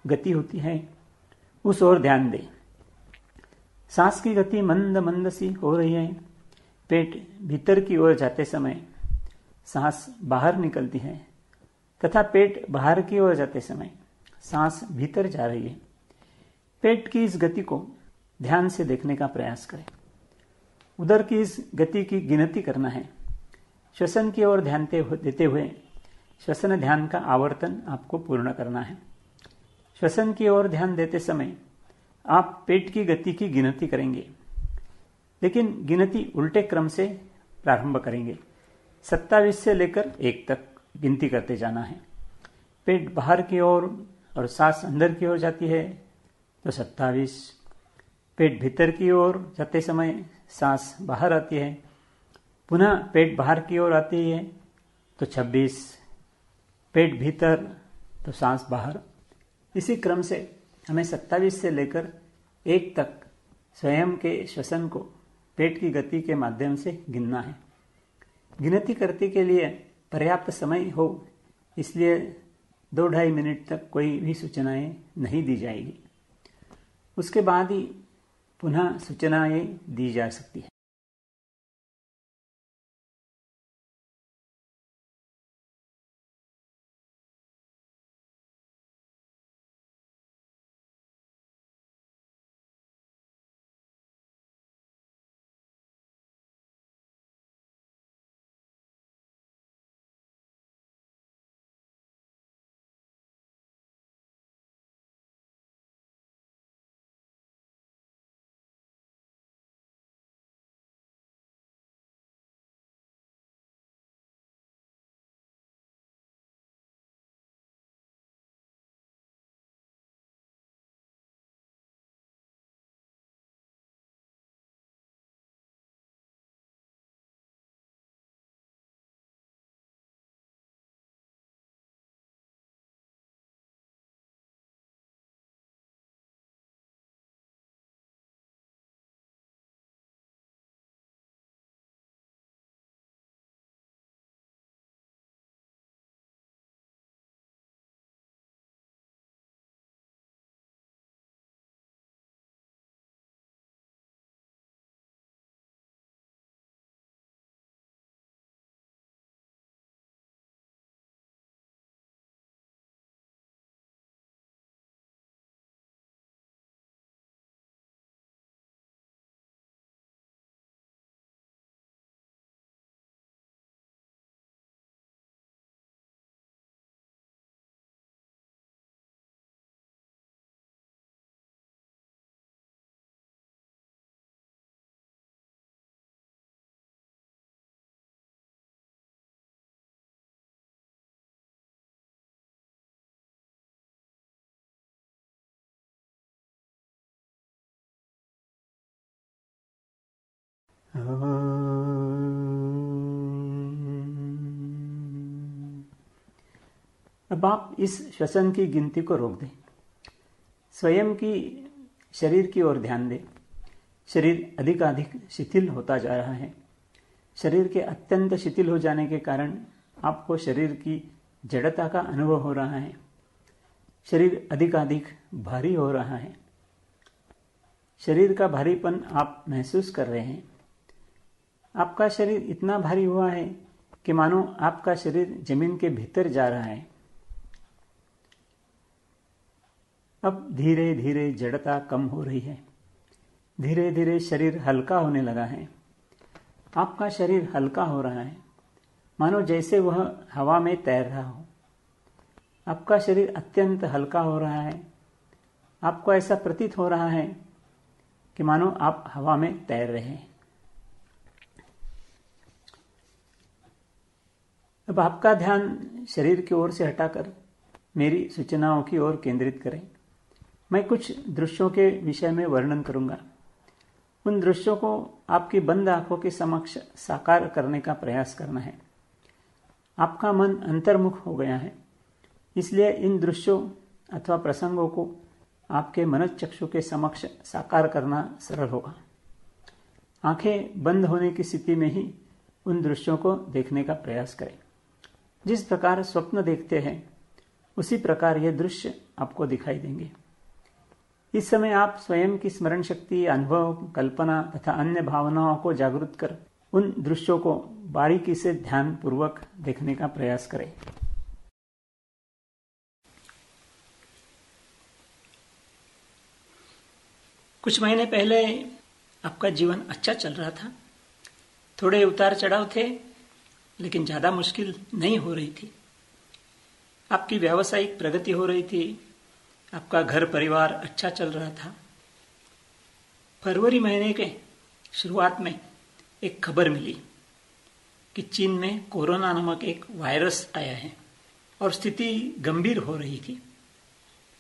गति होती है, उस ओर ध्यान दें। सांस की गति मंद मंद सी हो रही है, पेट भीतर की ओर जाते समय सांस बाहर निकलती है, तथा पेट बाहर की ओर जाते समय सांस भीतर जा रही है। पेट की इस गति को ध्यान से देखने का प्रयास करें। उधर की इस गति की गिनती करना है। श्वसन की ओर ध्यान देते हुए श्वसन ध्यान का आवर्तन आपको पूर्ण करना है। श्वसन की ओर ध्यान देते समय आप पेट की गति की गिनती करेंगे। लेकिन गिनती उल्टे क्रम से प्रारंभ करेंगे। सत्तावीस से लेकर एक तक गिनती करते जाना है। पेट बाहर की ओर और, सांस अंदर की ओर जाती है तो सत्तावीस। पेट भीतर की ओर जाते समय सांस बाहर आती है, पुनः पेट बाहर की ओर आती है तो छब्बीस। पेट भीतर तो सांस बाहर। इसी क्रम से हमें सत्तावीस से लेकर एक तक स्वयं के श्वसन को पेट की गति के माध्यम से गिनना है। गिनती करने के लिए पर्याप्त समय हो, इसलिए दो ढाई मिनट तक कोई भी सूचनाएँ नहीं दी जाएगी। उसके बाद ही पुनः सूचनाएँ दी जा सकती है। अब आप इस श्वसन की गिनती को रोक दें। स्वयं की शरीर की ओर ध्यान दें। शरीर अधिकाधिक शिथिल होता जा रहा है। शरीर के अत्यंत शिथिल हो जाने के कारण आपको शरीर की जड़ता का अनुभव हो रहा है। शरीर अधिकाधिक भारी हो रहा है। शरीर का भारीपन आप महसूस कर रहे हैं। आपका शरीर इतना भारी हुआ है कि मानो आपका शरीर ज़मीन के भीतर जा रहा है। अब धीरे धीरे जड़ता कम हो रही है। धीरे धीरे शरीर हल्का होने लगा है। आपका शरीर हल्का हो रहा है। मानो जैसे वह हवा में तैर रहा हो। आपका शरीर अत्यंत हल्का हो रहा है। आपको ऐसा प्रतीत हो रहा है कि मानो आप हवा में तैर रहे हैं। अब आपका ध्यान शरीर की ओर से हटाकर मेरी सूचनाओं की ओर केंद्रित करें। मैं कुछ दृश्यों के विषय में वर्णन करूँगा। उन दृश्यों को आपकी बंद आँखों के समक्ष साकार करने का प्रयास करना है। आपका मन अंतर्मुख हो गया है। इसलिए इन दृश्यों अथवा प्रसंगों को आपके मनच चक्षु के समक्ष साकार करना सरल होगा। आँखें बंद होने की स्थिति में ही उन दृश्यों को देखने का प्रयास करें। जिस प्रकार स्वप्न देखते हैं, उसी प्रकार ये दृश्य आपको दिखाई देंगे। इस समय आप स्वयं की स्मरण शक्ति, अनुभव, कल्पना तथा अन्य भावनाओं को जागृत कर उन दृश्यों को बारीकी से ध्यान पूर्वक देखने का प्रयास करें। कुछ महीने पहले आपका जीवन अच्छा चल रहा था। थोड़े उतार चढ़ाव थे लेकिन ज़्यादा मुश्किल नहीं हो रही थी। आपकी व्यावसायिक प्रगति हो रही थी, आपका घर परिवार अच्छा चल रहा था। फरवरी महीने के शुरुआत में एक खबर मिली कि चीन में कोरोना नामक एक वायरस आया है और स्थिति गंभीर हो रही थी।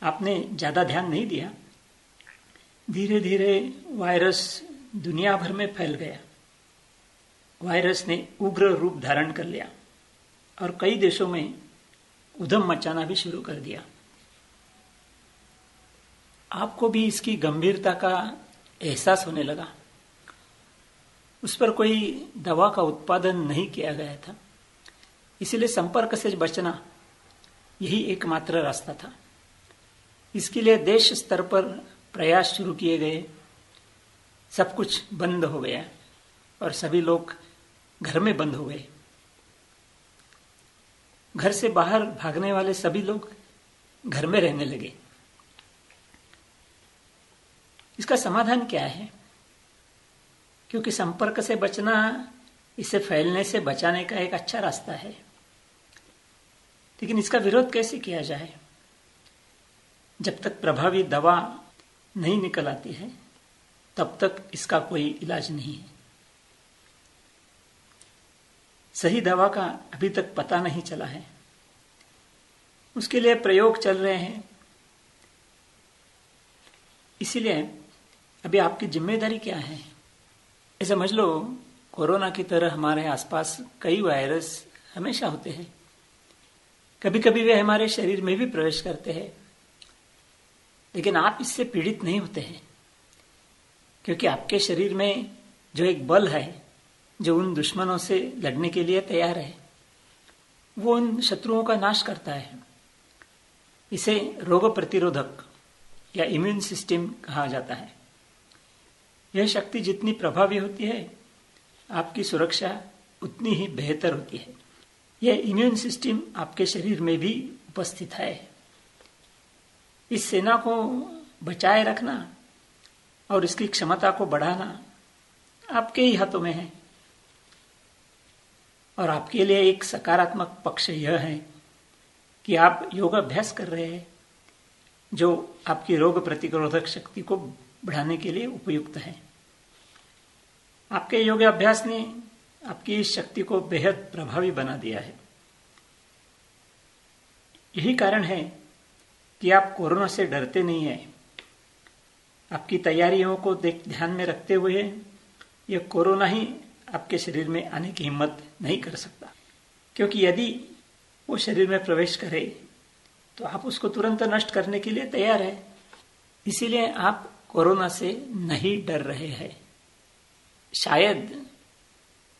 आपने ज़्यादा ध्यान नहीं दिया। धीरे धीरे वायरस दुनिया भर में फैल गया। वायरस ने उग्र रूप धारण कर लिया और कई देशों में उधम मचाना भी शुरू कर दिया। आपको भी इसकी गंभीरता का एहसास होने लगा। उस पर कोई दवा का उत्पादन नहीं किया गया था। इसलिए संपर्क से बचना यही एकमात्र रास्ता था। इसके लिए देश स्तर पर प्रयास शुरू किए गए। सब कुछ बंद हो गया और सभी लोग घर में बंद हो गए। घर से बाहर भागने वाले सभी लोग घर में रहने लगे। इसका समाधान क्या है? क्योंकि संपर्क से बचना, इसे फैलने से बचाने का एक अच्छा रास्ता है। लेकिन इसका विरोध कैसे किया जाए? जब तक प्रभावी दवा नहीं निकल आती है, तब तक इसका कोई इलाज नहीं है। सही दवा का अभी तक पता नहीं चला है। उसके लिए प्रयोग चल रहे हैं। इसीलिए अभी आपकी ज़िम्मेदारी क्या है? ये समझ लो, कोरोना की तरह हमारे आसपास कई वायरस हमेशा होते हैं। कभी कभी वे हमारे शरीर में भी प्रवेश करते हैं। लेकिन आप इससे पीड़ित नहीं होते हैं, क्योंकि आपके शरीर में जो एक बल है जो उन दुश्मनों से लड़ने के लिए तैयार है, वो उन शत्रुओं का नाश करता है। इसे रोग प्रतिरोधक या इम्यून सिस्टम कहा जाता है। यह शक्ति जितनी प्रभावी होती है, आपकी सुरक्षा उतनी ही बेहतर होती है। यह इम्यून सिस्टम आपके शरीर में भी उपस्थित है। इस सेना को बचाए रखना और इसकी क्षमता को बढ़ाना आपके ही हाथों में है। और आपके लिए एक सकारात्मक पक्ष यह है कि आप योग अभ्यास कर रहे हैं, जो आपकी रोग प्रतिरोधक शक्ति को बढ़ाने के लिए उपयुक्त है। आपके योग अभ्यास ने आपकी इस शक्ति को बेहद प्रभावी बना दिया है। यही कारण है कि आप कोरोना से डरते नहीं हैं। आपकी तैयारियों को देख ध्यान में रखते हुए यह कोरोना ही आपके शरीर में आने की हिम्मत नहीं कर सकता। क्योंकि यदि वो शरीर में प्रवेश करे तो आप उसको तुरंत नष्ट करने के लिए तैयार है। इसीलिए आप कोरोना से नहीं डर रहे हैं। शायद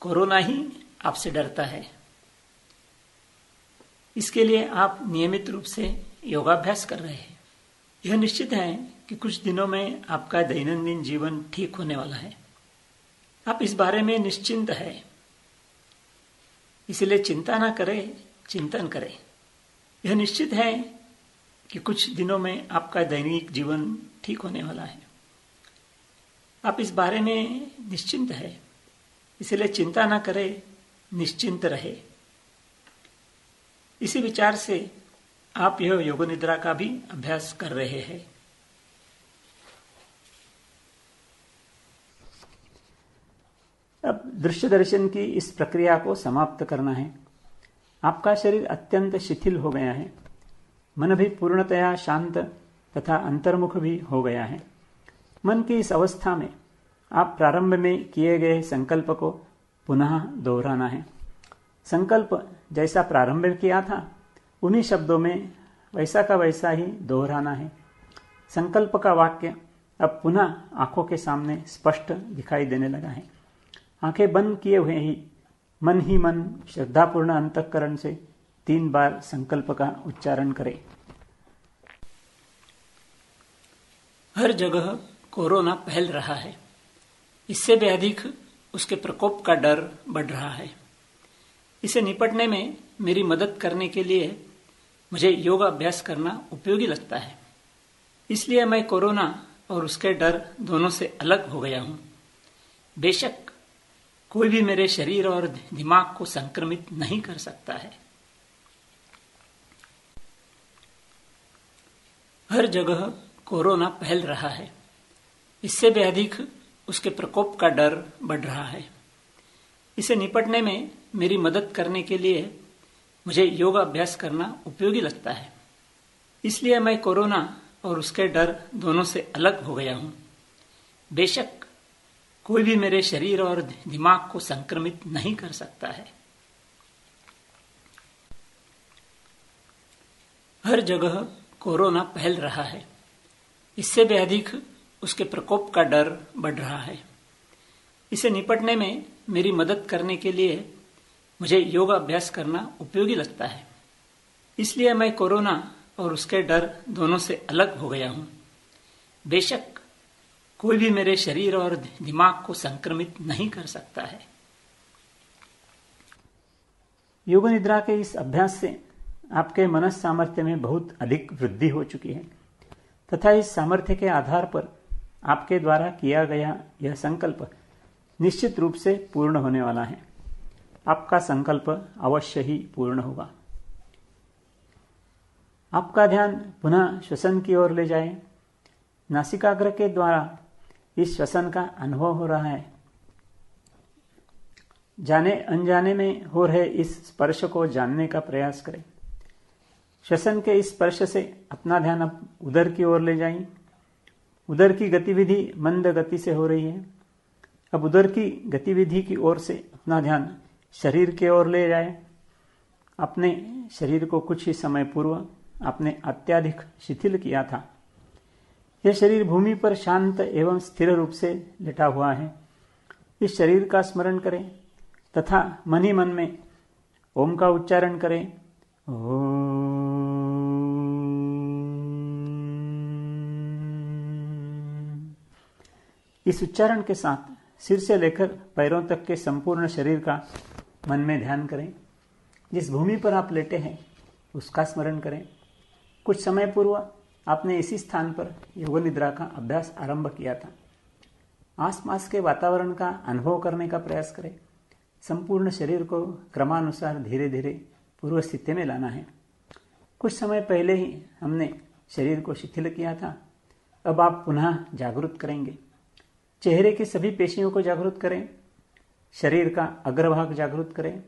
कोरोना ही आपसे डरता है। इसके लिए आप नियमित रूप से योगाभ्यास कर रहे हैं। यह निश्चित है कि कुछ दिनों में आपका दैनंदिन जीवन ठीक होने वाला है। आप इस बारे में निश्चिंत है। इसलिए चिंता ना करें, चिंतन करें। यह निश्चित है कि कुछ दिनों में आपका दैनिक जीवन ठीक होने वाला है। आप इस बारे में निश्चिंत है, इसलिए चिंता ना करें, निश्चिंत रहे। इसी विचार से आप यह योग निद्रा का भी अभ्यास कर रहे हैं। अब दृश्य दर्शन की इस प्रक्रिया को समाप्त करना है। आपका शरीर अत्यंत शिथिल हो गया है। मन भी पूर्णतया शांत तथा अंतर्मुख भी हो गया है। मन की इस अवस्था में आप प्रारंभ में किए गए संकल्प को पुनः दोहराना है। संकल्प जैसा प्रारंभ किया था, उन्हीं शब्दों में वैसा का वैसा ही दोहराना है। संकल्प का वाक्य अब पुनः आँखों के सामने स्पष्ट दिखाई देने लगा है। आँखें बंद किए हुए ही। मन ही मन श्रद्धापूर्ण अंतकरण से तीन बार संकल्प का उच्चारण करें। हर जगह कोरोना फैल रहा है। इससे भी अधिक उसके प्रकोप का डर बढ़ रहा है। इसे निपटने में मेरी मदद करने के लिए मुझे योग अभ्यास करना उपयोगी लगता है। इसलिए मैं कोरोना और उसके डर दोनों से अलग हो गया हूँ। बेशक कोई भी मेरे शरीर और दिमाग को संक्रमित नहीं कर सकता है। हर जगह कोरोना फैल रहा है। इससे भी अधिक उसके प्रकोप का डर बढ़ रहा है। इसे निपटने में मेरी मदद करने के लिए मुझे योग अभ्यास करना उपयोगी लगता है। इसलिए मैं कोरोना और उसके डर दोनों से अलग हो गया हूँ। बेशक कोई भी मेरे शरीर और दिमाग को संक्रमित नहीं कर सकता है। हर जगह कोरोना फैल रहा है। इससे भी अधिक उसके प्रकोप का डर बढ़ रहा है। इसे निपटने में मेरी मदद करने के लिए मुझे योग अभ्यास करना उपयोगी लगता है। इसलिए मैं कोरोना और उसके डर दोनों से अलग हो गया हूँ। बेशक कोई भी मेरे शरीर और दिमाग को संक्रमित नहीं कर सकता है। योग निद्रा के इस अभ्यास से आपके मनस सामर्थ्य में बहुत अधिक वृद्धि हो चुकी है तथा इस सामर्थ्य के आधार पर आपके द्वारा किया गया यह संकल्प निश्चित रूप से पूर्ण होने वाला है। आपका संकल्प अवश्य ही पूर्ण होगा। आपका ध्यान पुनः श्वसन की ओर ले जाए। नासिकाग्र के द्वारा इस श्वसन का अनुभव हो रहा है। जाने, अनजाने में हो रहे इस स्पर्श को जानने का प्रयास करें। श्वसन के इस स्पर्श से अपना ध्यान अब उदर की ओर ले जाएँ। उदर की गतिविधि मंद गति से हो रही है। अब उधर की गतिविधि की ओर से अपना ध्यान शरीर की ओर ले जाए। अपने शरीर को कुछ ही समय पूर्व आपने अत्याधिक शिथिल किया था। यह शरीर भूमि पर शांत एवं स्थिर रूप से लेटा हुआ है। इस शरीर का स्मरण करें तथा मन ही मन में ओम का उच्चारण करें। इस उच्चारण के साथ सिर से लेकर पैरों तक के संपूर्ण शरीर का मन में ध्यान करें। जिस भूमि पर आप लेटे हैं, उसका स्मरण करें। कुछ समय पूर्व आपने इसी स्थान पर योग निद्रा का अभ्यास आरंभ किया था। आसपास के वातावरण का अनुभव करने का प्रयास करें। संपूर्ण शरीर को क्रमानुसार धीरे धीरे पूर्व स्थिति में लाना है। कुछ समय पहले ही हमने शरीर को शिथिल किया था। अब आप पुनः जागरूक करेंगे। चेहरे की सभी पेशियों को जागरूक करें। शरीर का अग्रभाग जागरूक करें।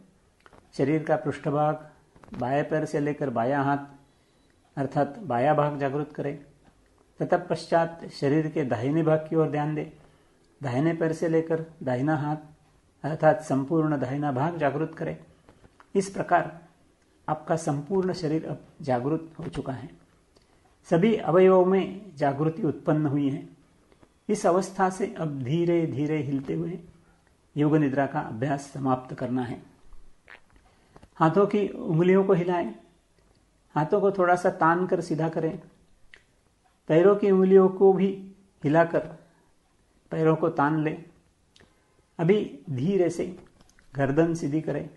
शरीर का पृष्ठभाग बाएँ पैर से लेकर बायां हाथ अर्थात बाया भाग जागृत करें, तथा पश्चात शरीर के दाहिने भाग की ओर ध्यान दें। दाहिने पैर से लेकर दाहिना हाथ, अर्थात संपूर्ण दाहिना भाग जागृत करें। इस प्रकार आपका संपूर्ण शरीर अब जागृत हो चुका है। सभी अवयवों में जागृति उत्पन्न हुई है। इस अवस्था से अब धीरे धीरे हिलते हुए योग निद्रा का अभ्यास समाप्त करना है। हाथों की उंगलियों को हिलाएँ हाथों को थोड़ा सा तान कर सीधा करें। पैरों की उंगलियों को भी हिलाकर पैरों को तान लें। अभी धीरे से गर्दन सीधी करें।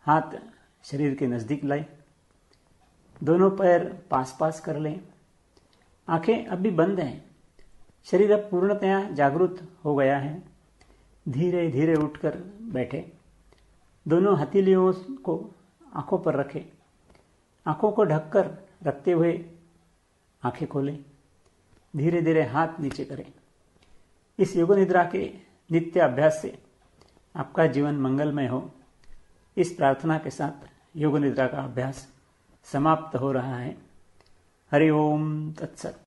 हाथ शरीर के नज़दीक लाए। दोनों पैर पास पास कर लें। आँखें अभी बंद हैं। शरीर अब पूर्णतया जागृत हो गया है। धीरे धीरे उठकर बैठे। दोनों हथेलियों को आँखों पर रखें। आँखों को ढककर रखते हुए आँखें खोलें धीरे धीरे हाथ नीचे करें। इस योग निद्रा के नित्य अभ्यास से आपका जीवन मंगलमय हो। इस प्रार्थना के साथ योग निद्रा का अभ्यास समाप्त हो रहा है। हरिओम तत्सत।